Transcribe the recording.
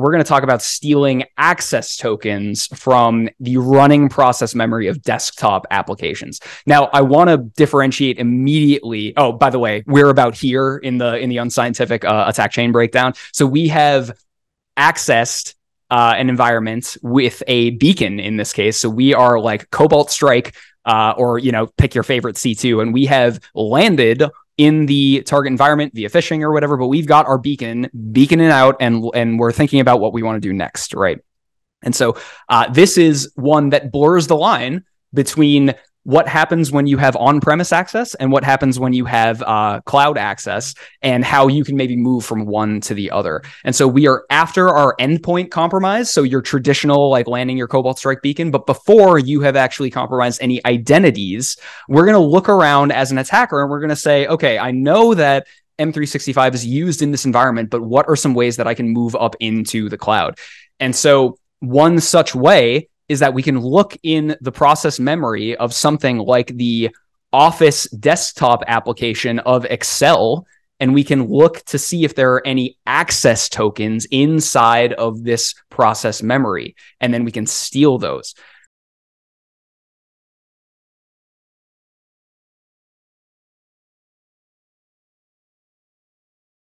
we're going to talk about stealing access tokens from the running process memory of desktop applications. Now, I want to differentiate immediately. Oh, by the way, we're about here in the in the unscientific uh, attack chain breakdown. So we have accessed uh, an environment with a beacon in this case. So we are like Cobalt Strike, uh, or you know, pick your favorite C2, and we have landed in the target environment via phishing or whatever. But we've got our beacon beaconing out, and and we're thinking about what we want to do next, right? And so uh, this is one that blurs the line between what happens when you have on-premise access and what happens when you have uh, cloud access and how you can maybe move from one to the other. And so we are after our endpoint compromise. So your traditional like landing your cobalt strike beacon but before you have actually compromised any identities we're going to look around as an attacker and we're going to say okay i know that m365 is used in this environment but what are some ways that i can move up into the cloud? And so one such way is that we can look in the process memory of something like the Office desktop application of Excel, and we can look to see if there are any access tokens inside of this process memory, and then we can steal those.